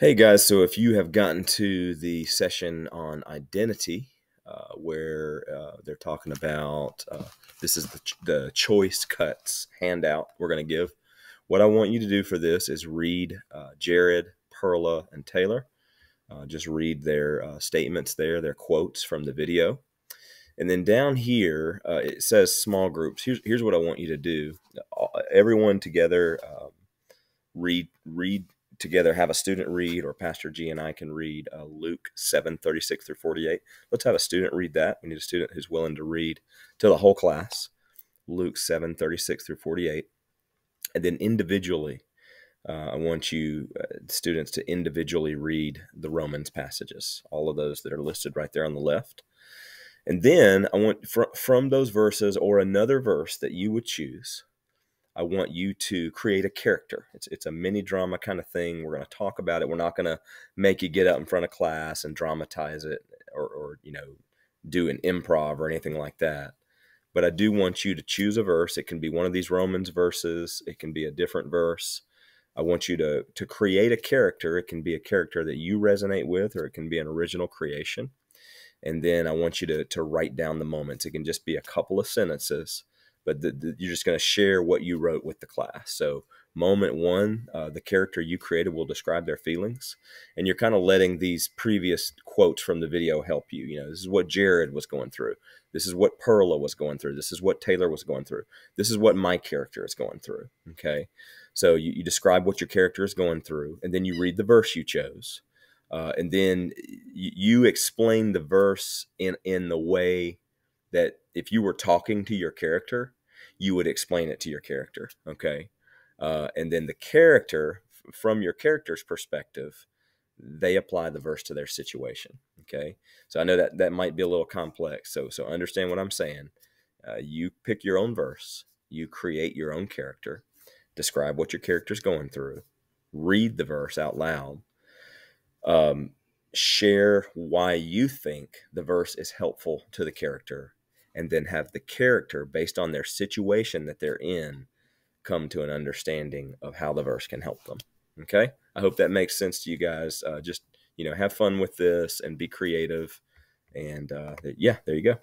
Hey guys, so if you have gotten to the session on identity, uh, where uh, they're talking about uh, this is the, ch- the choice cuts handout we're going to give. What I want you to do for this is read uh, Jared, Perla, and Taylor. Uh, just read their uh, statements there, their quotes from the video. And then down here, it says small groups. Here's, here's what I want you to do. Everyone together, um, read read together have a student read, or Pastor G and I can read uh, Luke 7 36 through 48. Let's have a student read that. We need a student who's willing to read to the whole class Luke 7 36 through 48. And then individually, uh, I want you uh, students to individually read the Romans passages, all of those that are listed right there on the left. And then I want fr- from those verses or another verse that you would choose I want you to create a character. It's it's a mini drama kind of thing. We're going to talk about it. We're not going to make you get up in front of class and dramatize it or, or you know do an improv or anything like that. But I do want you to choose a verse. It can be one of these Romans verses. It can be a different verse. I want you to to create a character. It can be a character that you resonate with, or it can be an original creation. And then I want you to to write down the moments. It can just be a couple of sentences but the, the, you're just going to share what you wrote with the class. So, moment one, uh, the character you created will describe their feelings, and you're kind of letting these previous quotes from the video help you. You know, this is what Jared was going through. This is what Perla was going through. This is what Taylor was going through. This is what my character is going through. Okay. So you, you describe what your character is going through, and then you read the verse you chose. Uh, and then you, explain the verse in, in the way that if you were talking to your character, you would explain it to your character. Okay. Uh, and then the character, from your character's perspective, they apply the verse to their situation. Okay. So I know that that might be a little complex. So, so understand what I'm saying. Uh, you pick your own verse, you create your own character, describe what your character's going through, read the verse out loud, um, share why you think the verse is helpful to the character and then have the character based on their situation that they're in come to an understanding of how the verse can help them. Okay? I hope that makes sense to you guys. Uh, just you know have fun with this and be creative. And uh, yeah there you go